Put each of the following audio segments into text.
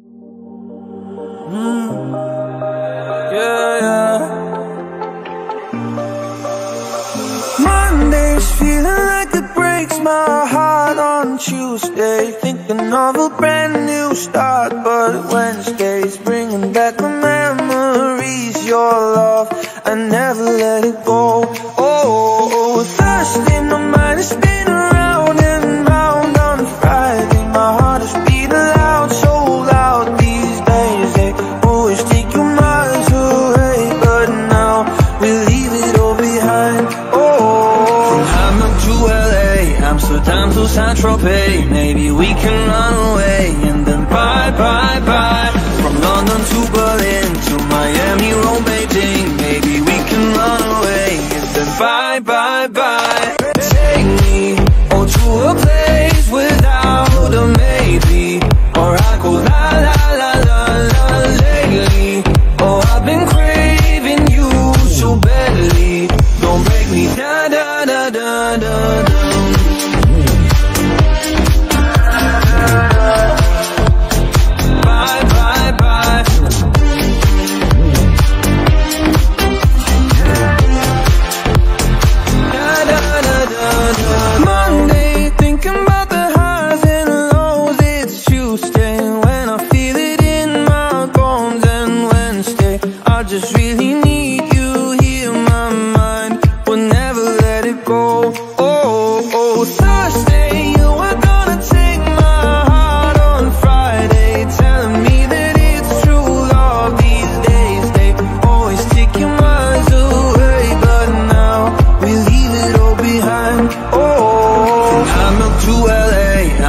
Mm. Monday's feeling like it breaks my heart on Tuesday. Thinking of a brand new start, but Wednesday's bringing back the memories. Your love, I never let it go. Oh, Amsterdam to Saint Tropez. Maybe we can run away and then bye, bye, bye. From London to Berlin to Miami, Rome, Beijing. Maybe we can run away and then bye, bye, bye. Take me oh, to a place without a maybe, or I go la la la la la lately. Oh, I've been craving you so badly. Don't break me da da da da da da.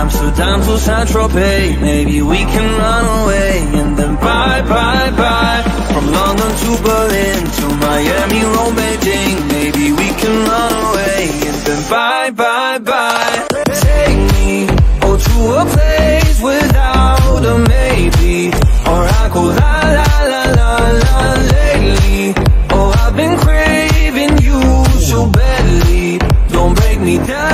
Amsterdam to Saint Tropez. Maybe we can run away and then bye, bye, bye. From London to Berlin to Miami, Rome, Beijing. Maybe we can run away and then bye, bye, bye. Take me oh to a place without a maybe, or I go la la la la la lately. Oh, I've been craving you so badly. Don't break me da.